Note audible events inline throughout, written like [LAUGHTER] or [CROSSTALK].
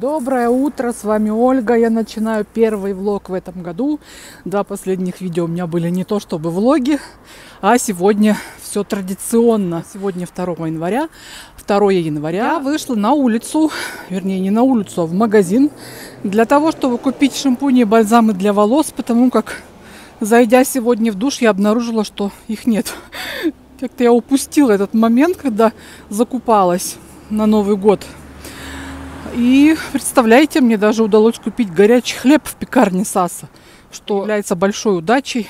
Доброе утро, с вами Ольга. Я начинаю первый влог в этом году. Два последних видео у меня были не то чтобы влоги, а сегодня все традиционно. Сегодня 2 января. 2 января я вышла на улицу, вернее не на улицу, а в магазин для того, чтобы купить шампуни и бальзамы для волос, потому как зайдя сегодня в душ, я обнаружила, что их нет. Как-то я упустила этот момент, когда закупалась на Новый год и представляете, мне даже удалось купить горячий хлеб в пекарне Саса, что является большой удачей.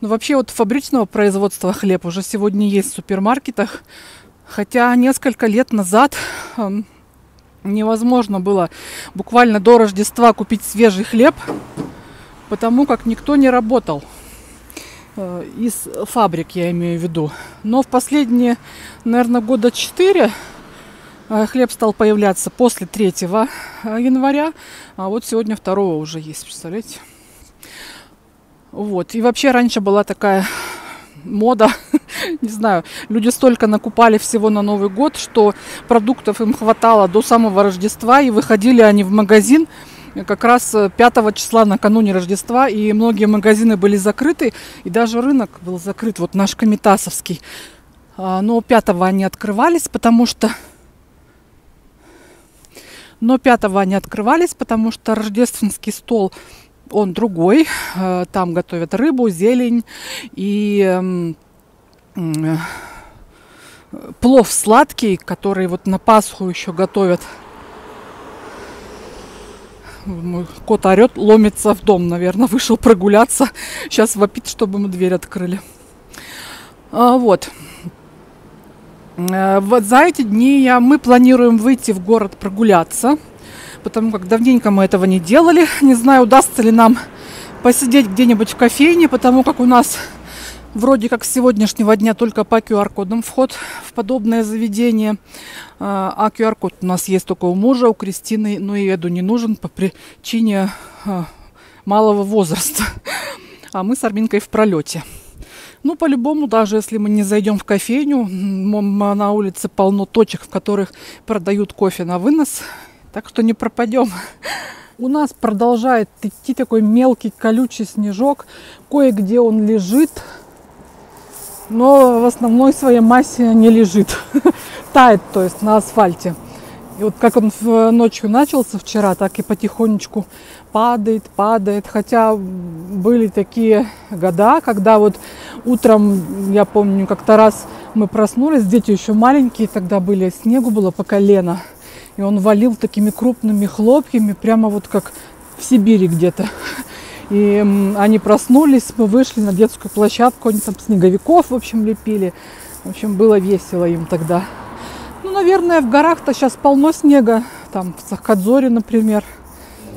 Но вообще вот фабричного производства хлеб уже сегодня есть в супермаркетах. Хотя несколько лет назад э, невозможно было буквально до Рождества купить свежий хлеб, потому как никто не работал э, из фабрик, я имею в виду. Но в последние, наверное, года четыре хлеб стал появляться после 3 а, января, а вот сегодня 2 уже есть, представляете? Вот. И вообще раньше была такая мода, [LAUGHS] не знаю, люди столько накупали всего на Новый год, что продуктов им хватало до самого Рождества, и выходили они в магазин как раз 5 числа накануне Рождества, и многие магазины были закрыты, и даже рынок был закрыт, вот наш Комитасовский. Но 5 они открывались, потому что но пятого они открывались, потому что рождественский стол, он другой. Э, там готовят рыбу, зелень и э, плов сладкий, который вот на Пасху еще готовят. Кот орет, ломится в дом, наверное, вышел прогуляться. Сейчас вопит, чтобы мы дверь открыли. А, вот. Э, вот за эти дни я, мы планируем выйти в город прогуляться, потому как давненько мы этого не делали. [LAUGHS] Не знаю, удастся ли нам посидеть где-нибудь в кофейне, потому как у нас вроде как с сегодняшнего дня только по QR-кодам вход в подобное заведение. Э, а QR-код у нас есть только у мужа, у Кристины, но и Эду не нужен по причине э, малого возраста. [LAUGHS] А мы с Арминкой в пролете. Ну, по-любому, даже если мы не зайдем в кофейню, на улице полно точек, в которых продают кофе на вынос, так что не пропадем. У нас продолжает идти такой мелкий колючий снежок. Кое-где он лежит, но в основной своей массе не лежит. [LAUGHS] Тает, то есть на асфальте. И вот как он ночью начался вчера, так и потихонечку падает, падает. Хотя были такие года, когда вот утром, я помню, как-то раз мы проснулись, дети еще маленькие тогда были, снегу было по колено. И он валил такими крупными хлопьями, прямо вот как в Сибири где-то. И они проснулись, мы вышли на детскую площадку, они там снеговиков, в общем, лепили. В общем, было весело им тогда. Наверное, в горах-то сейчас полно снега, там в Сахкадзоре, например.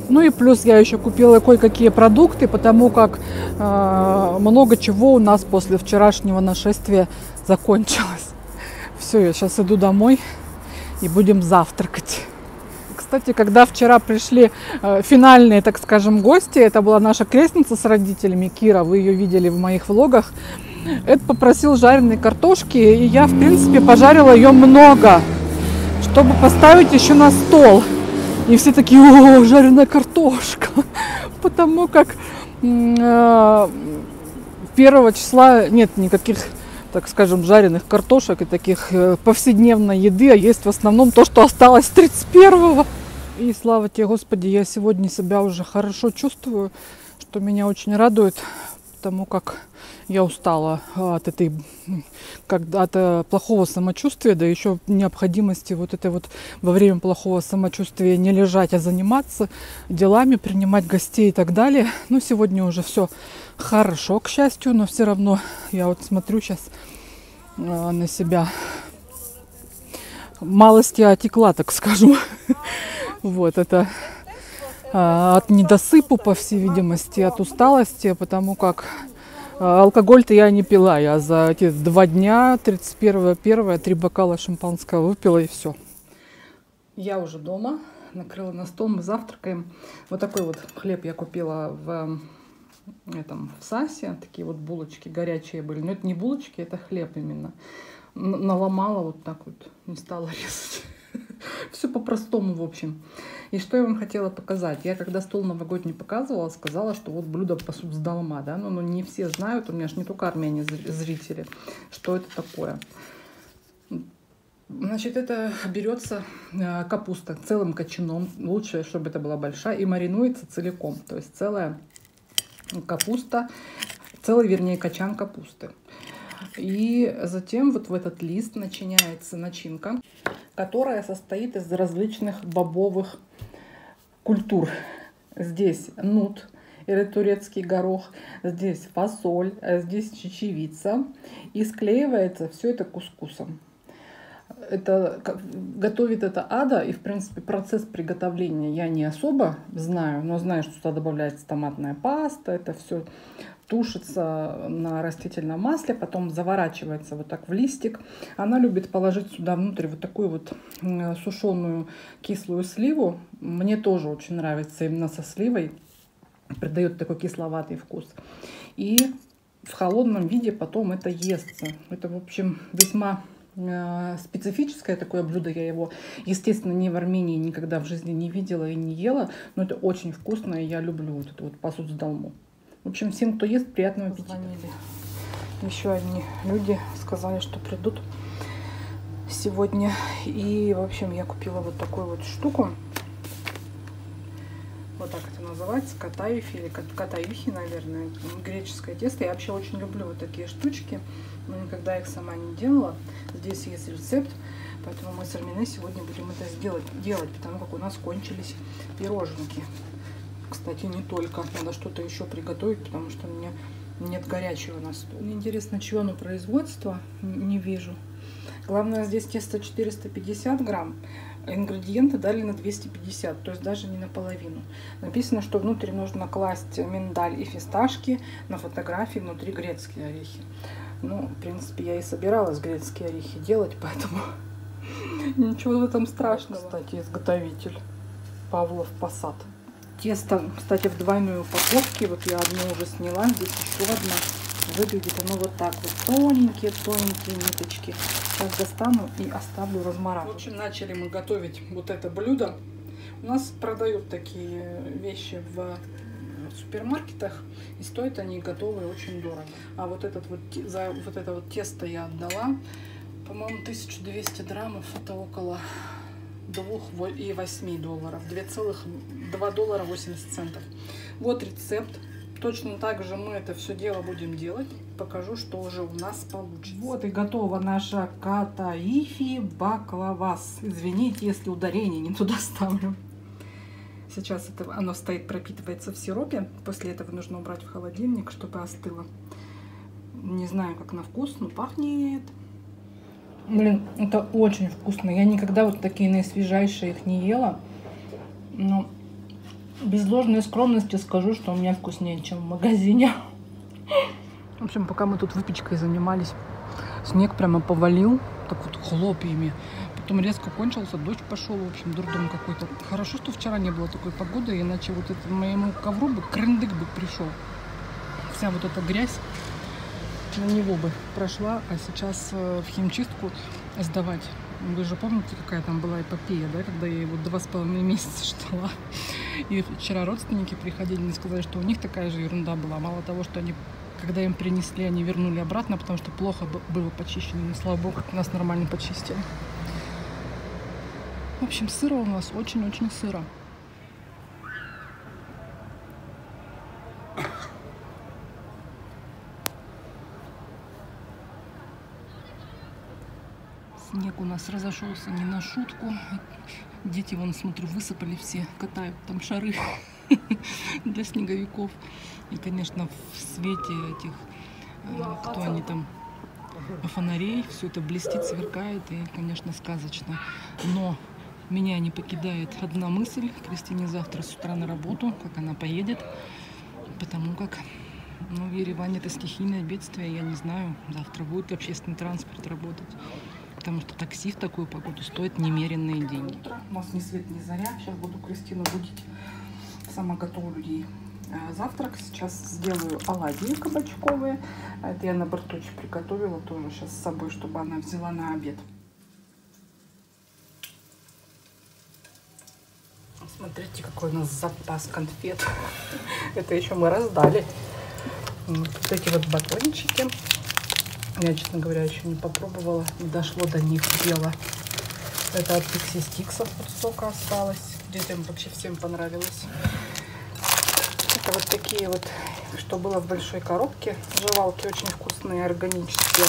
Ну и плюс я еще купила кое-какие продукты, потому как э, много чего у нас после вчерашнего нашествия закончилось. [LAUGHS] Все, я сейчас иду домой и будем завтракать. Кстати, когда вчера пришли э, финальные, так скажем, гости, это была наша крестница с родителями Кира, вы ее видели в моих влогах. Эд попросил жареной картошки, и я, в принципе, пожарила ее много, чтобы поставить еще на стол. И все такие, о, жареная картошка. [LAUGHS] Потому как э, первого числа нет никаких, так скажем, жареных картошек и таких э, повседневной еды, а есть в основном то, что осталось 31-го. И слава тебе, Господи, я сегодня себя уже хорошо чувствую, что меня очень радует, потому как я устала от этой, когда от э, плохого самочувствия, да еще необходимости вот этой вот во время плохого самочувствия не лежать, а заниматься делами, принимать гостей и так далее. Ну, сегодня уже все хорошо, к счастью, но все равно я вот смотрю сейчас э, на себя. Малость я отекла, так скажу. [LAUGHS] Вот это от недосыпу, по всей видимости, от усталости, потому как а, алкоголь-то я не пила. Я за эти два дня, 31 первое, три бокала шампанского выпила и все. Я уже дома. Накрыла на стол, мы завтракаем. Вот такой вот хлеб я купила в этом в Сасе. Такие вот булочки горячие были. Но это не булочки, это хлеб именно. Наломала вот так вот. Не стала [LAUGHS] резать. [LAUGHS] Все по-простому, в общем. И что я вам хотела показать? Я когда стол новогодний показывала, сказала, что вот блюдо посуд с долма, да, но, но не все знают, у меня же не только армяне зрители, что это такое. Значит, это берется э, капуста целым кочаном, лучше, чтобы это была большая, и маринуется целиком, то есть целая капуста, целый, вернее, качан капусты. И затем вот в этот лист начиняется начинка, которая состоит из различных бобовых культур. Здесь нут или турецкий горох, здесь фасоль, здесь чечевица. И склеивается все это кускусом это готовит это ада, и в принципе процесс приготовления я не особо знаю, но знаю, что туда добавляется томатная паста, это все тушится на растительном масле, потом заворачивается вот так в листик. Она любит положить сюда внутрь вот такую вот сушеную кислую сливу. Мне тоже очень нравится именно со сливой. Придает такой кисловатый вкус. И в холодном виде потом это естся. Это, в общем, весьма Э, специфическое такое блюдо. Я его, естественно, не в Армении никогда в жизни не видела и не ела, но это очень вкусно, и я люблю вот эту вот посуду с долму. В общем, всем, кто ест, приятного аппетита. Позвонили. Еще одни люди сказали, что придут сегодня. И, в общем, я купила вот такую вот штуку. Вот так это называется, катаюхи или катаюхи, наверное, греческое тесто. Я вообще очень люблю вот такие штучки но никогда их сама не делала. Здесь есть рецепт, поэтому мы с Арминой сегодня будем это сделать, делать, потому как у нас кончились пироженки. Кстати, не только, надо что-то еще приготовить, потому что у меня нет горячего на стол. Мне интересно, чего оно производство, не вижу. Главное, здесь тесто 450 грамм, ингредиенты дали на 250, то есть даже не наполовину. Написано, что внутрь нужно класть миндаль и фисташки, на фотографии внутри грецкие орехи. Ну, в принципе, я и собиралась грецкие орехи делать, [LAUGHS] поэтому ничего в этом страшного. Кстати, изготовитель Павлов Посад. Тесто, кстати, в двойной упаковке. Вот я одну уже сняла, здесь еще одна. Выглядит оно вот так вот. Тоненькие, тоненькие ниточки. Сейчас достану и оставлю размораживать. В общем, начали мы готовить вот это блюдо. У нас продают такие вещи в супермаркетах, и стоят они готовые очень дорого. А вот, этот вот, за вот это вот тесто я отдала, по-моему, 1200 граммов, это около 2,8 долларов, 2,2 доллара 80 центов. Вот рецепт. Точно так же мы это все дело будем делать. Покажу, что уже у нас получится. Вот и готова наша катаифи баклавас. Извините, если ударение не туда ставлю. Сейчас это, оно стоит, пропитывается в сиропе. После этого нужно убрать в холодильник, чтобы остыло. Не знаю, как на вкус, но пахнет. Блин, это очень вкусно. Я никогда вот такие наисвежайшие их не ела. Но без ложной скромности скажу, что у меня вкуснее, чем в магазине. В общем, пока мы тут выпечкой занимались, снег прямо повалил, так вот хлопьями. Потом резко кончился, дождь пошел, в общем, дурдом какой-то. Хорошо, что вчера не было такой погоды, иначе вот это моему ковру бы крындык бы пришел. Вся вот эта грязь на него бы прошла, а сейчас э, в химчистку сдавать. Вы же помните, какая там была эпопея, да, когда я его два с половиной [LAUGHS] месяца ждала. И вчера родственники приходили и сказали, что у них такая же ерунда была. Мало того, что они когда им принесли, они вернули обратно, потому что плохо было почищено. Но, слава богу, нас нормально почистили. В общем, сыро у нас очень-очень сыро. Снег у нас разошелся не на шутку. Дети, вон, смотрю, высыпали все, катают там шары [LAUGHS] для снеговиков. И, конечно, в свете этих, э, кто они там, фонарей, все это блестит, сверкает и, конечно, сказочно. Но меня не покидает одна мысль. Кристине завтра с утра на работу, как она поедет. Потому как ну, в Ереване это стихийное бедствие, я не знаю. Завтра будет общественный транспорт работать. Потому что такси в такую погоду стоит немеренные деньги. У нас ни свет, ни заря. Сейчас буду Кристину будить. Сама готовлю ей а, завтрак. Сейчас сделаю оладьи кабачковые. А это я на борточе приготовила тоже сейчас с собой, чтобы она взяла на обед. Смотрите, какой у нас запас конфет. [LAUGHS] Это еще мы раздали. Вот эти вот батончики. Я, честно говоря, еще не попробовала. Не дошло до них дело. Это от Pixie Sticks вот столько осталось. Детям вообще всем понравилось. Это вот такие вот, что было в большой коробке. Жевалки очень вкусные, органические.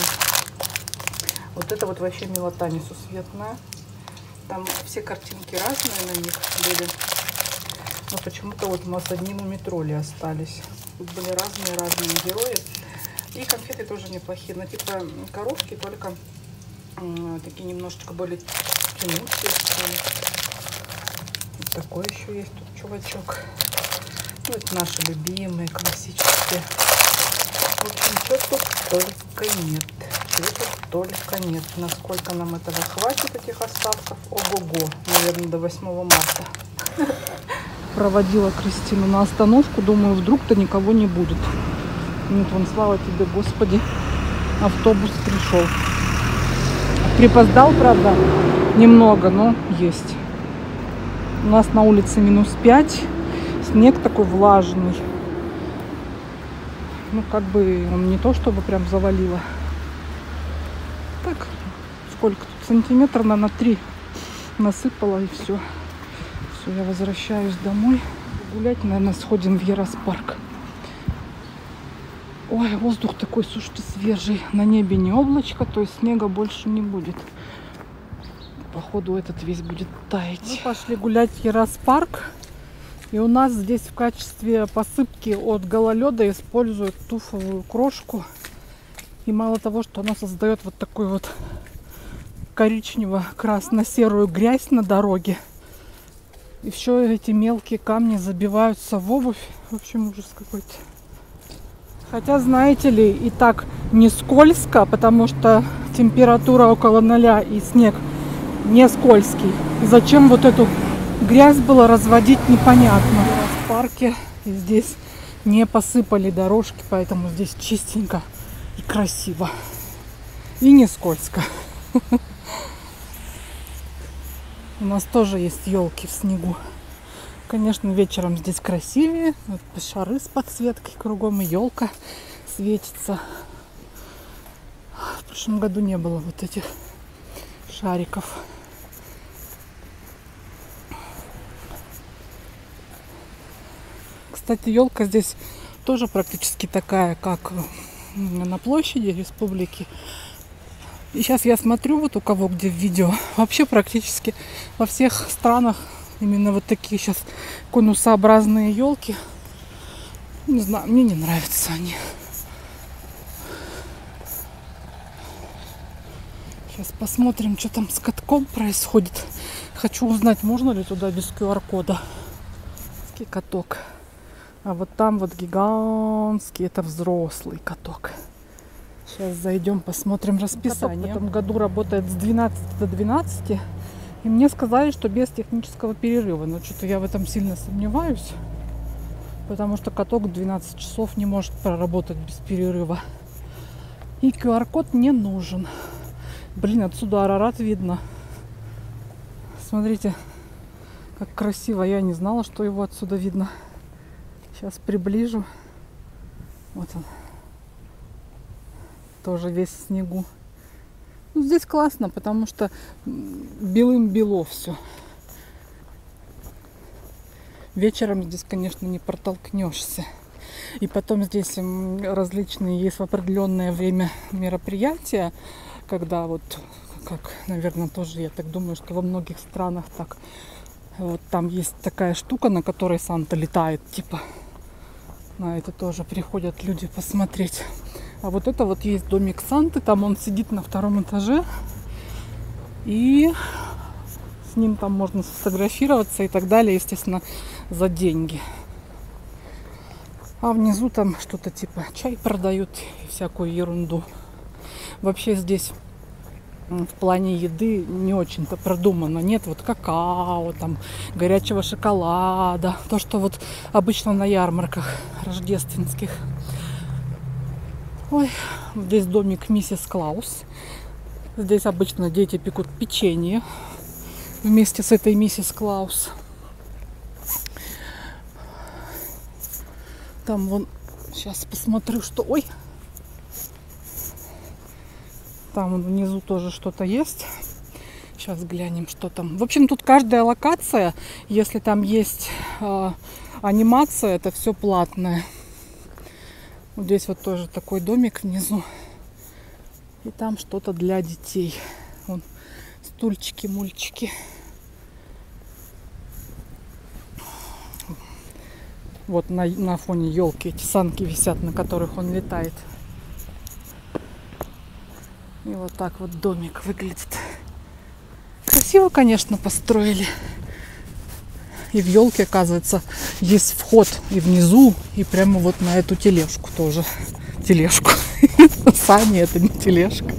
Вот это вот вообще милота несусветная. Там все картинки разные на них были. Но почему-то вот у нас одни мумитроли остались. Тут были разные-разные герои. И конфеты тоже неплохие. На типа коробки, только э, такие немножечко более тянущие. Вот такой еще есть тут чувачок. Ну, это наши любимые, классические. В общем, что тут только нет. Чего тут только нет. Насколько нам этого хватит, этих остатков? Ого-го. Наверное, до 8 марта. Проводила Кристину на остановку. Думаю, вдруг-то никого не будет. Нет, вон, слава тебе, Господи. Автобус пришел. Припоздал, правда, немного, но есть. У нас на улице минус 5. Снег такой влажный. Ну, как бы он не то, чтобы прям завалило. Так, сколько тут? Сантиметр на, на 3 насыпала и все. Все, я возвращаюсь домой. Гулять, наверное, сходим в Яроспарк. Ой, воздух такой, слушайте, свежий. На небе не облачко, то есть снега больше не будет. Походу этот весь будет таять. Мы пошли гулять в Яроспарк. И у нас здесь в качестве посыпки от гололеда используют туфовую крошку. И мало того, что она создает вот такой вот коричнево-красно-серую грязь на дороге. И все эти мелкие камни забиваются в обувь. В общем, ужас какой-то. Хотя, знаете ли, и так не скользко, потому что температура около ноля и снег не скользкий. Зачем вот эту грязь было разводить, непонятно. В парке здесь не посыпали дорожки, поэтому здесь чистенько и красиво. И не скользко. [LAUGHS] У нас тоже есть елки в снегу. Конечно, вечером здесь красивее. Вот шары с подсветкой кругом, и елка светится. В прошлом году не было вот этих шариков. Кстати, елка здесь тоже практически такая, как на площади республики. И сейчас я смотрю вот у кого где в видео. Вообще практически во всех странах Именно вот такие сейчас конусообразные елки. Не знаю, мне не нравятся они. Сейчас посмотрим, что там с катком происходит. Хочу узнать, можно ли туда без QR-кода. Каток. А вот там вот гигантский, это взрослый каток. Сейчас зайдем, посмотрим расписание. Каток в этом году работает с 12 до 12. И мне сказали, что без технического перерыва. Но что-то я в этом сильно сомневаюсь. Потому что каток 12 часов не может проработать без перерыва. И QR-код не нужен. Блин, отсюда Арарат видно. Смотрите, как красиво. Я не знала, что его отсюда видно. Сейчас приближу. Вот он. Тоже весь в снегу. Ну, здесь классно, потому что белым бело все. Вечером здесь, конечно, не протолкнешься. И потом здесь различные есть в определенное время мероприятия, когда вот, как, наверное, тоже, я так думаю, что во многих странах так, вот там есть такая штука, на которой Санта летает, типа, на это тоже приходят люди посмотреть. А вот это вот есть домик Санты, там он сидит на втором этаже. И с ним там можно сфотографироваться и так далее, естественно, за деньги. А внизу там что-то типа чай продают и всякую ерунду. Вообще здесь в плане еды не очень-то продумано. Нет вот какао, там горячего шоколада, то, что вот обычно на ярмарках рождественских. Ой, здесь домик миссис Клаус. Здесь обычно дети пекут печенье вместе с этой миссис Клаус. Там вон, сейчас посмотрю, что... Ой! Там внизу тоже что-то есть. Сейчас глянем, что там. В общем, тут каждая локация, если там есть э, анимация, это все платное. Вот здесь вот тоже такой домик внизу. И там что-то для детей. Вон стульчики, мульчики. Вот на, на фоне елки эти санки висят, на которых он летает. И вот так вот домик выглядит. Красиво, конечно, построили. И в елке, оказывается, есть вход и внизу, и прямо вот на эту тележку тоже. Тележку. [LAUGHS] Сани это не тележка.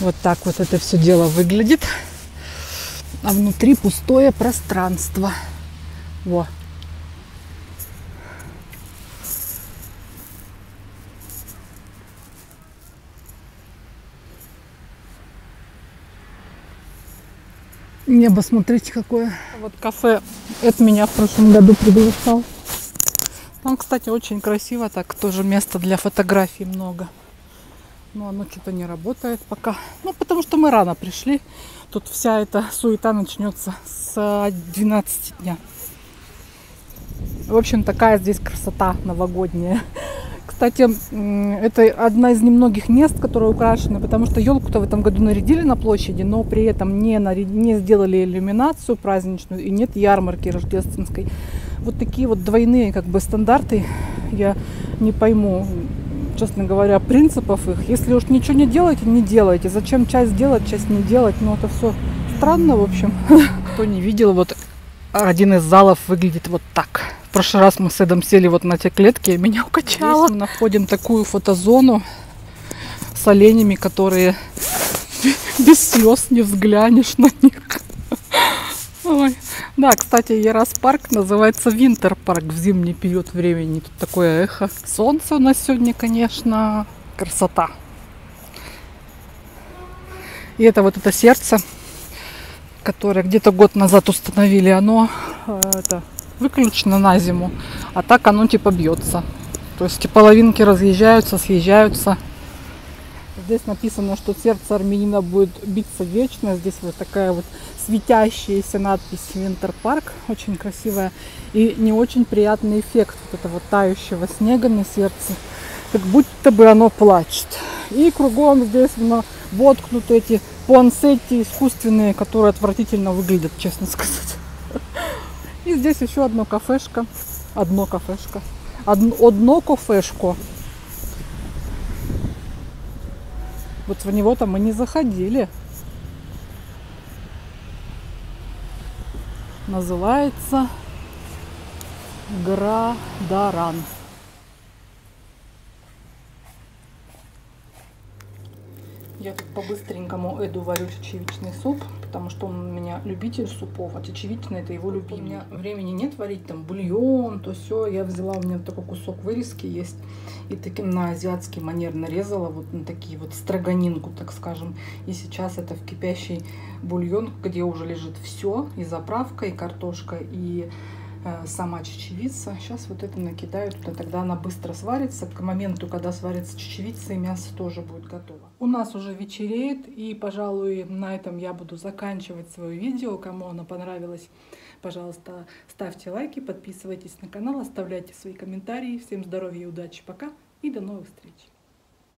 Вот так вот это все дело выглядит а внутри пустое пространство. Во. Небо, смотрите, какое. Вот кафе, это меня в прошлом году приглашал. Там, кстати, очень красиво, так тоже места для фотографий много. Но оно что-то не работает пока. Ну, потому что мы рано пришли. Тут вся эта суета начнется с 12 дня. В общем, такая здесь красота новогодняя. Кстати, это одна из немногих мест, которые украшены, потому что елку-то в этом году нарядили на площади, но при этом не, наряд... не сделали иллюминацию праздничную и нет ярмарки рождественской. Вот такие вот двойные как бы стандарты я не пойму честно говоря, принципов их. Если уж ничего не делаете, не делайте. Зачем часть делать, часть не делать? Ну, это все странно, в общем. Кто не видел, вот один из залов выглядит вот так. Прошлый раз мы с Эдом сели вот на те клетки, и меня укачало. Здесь мы находим такую фотозону с оленями, которые [LAUGHS] без слез не взглянешь на них. Ой. Да, кстати, Ярас парк называется Винтер парк в зимний период времени. Тут такое эхо. Солнце у нас сегодня, конечно, красота. И это вот это сердце, которое где-то год назад установили, оно э, это, выключено на зиму, а так оно типа бьется. То есть половинки разъезжаются, съезжаются. Здесь написано, что сердце армянина будет биться вечно. Здесь вот такая вот светящаяся надпись Винтер Парк, очень красивая. И не очень приятный эффект вот этого тающего снега на сердце, как будто бы оно плачет. И кругом здесь воткнуты эти пуансетти искусственные, которые отвратительно выглядят, честно сказать. И здесь еще одно кафешка. Одно кафешка. Одно, одно кафешко. Вот в него-то мы не заходили. называется Градаран. Я тут по-быстренькому Эду варю чечевичный суп, потому что он у меня любитель супов, а чечевичный это его любимый. У меня времени нет варить там бульон, то все. Я взяла, у меня такой кусок вырезки есть, и таким на азиатский манер нарезала вот на такие вот строганинку, так скажем. И сейчас это в кипящий бульон, где уже лежит все, и заправка, и картошка, и сама чечевица. Сейчас вот это накидаю туда, тогда она быстро сварится. К моменту, когда сварится чечевица, и мясо тоже будет готово. У нас уже вечереет, и, пожалуй, на этом я буду заканчивать свое видео. Кому оно понравилось, пожалуйста, ставьте лайки, подписывайтесь на канал, оставляйте свои комментарии. Всем здоровья и удачи, пока и до новых встреч!